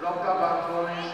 Roca Bartolomeu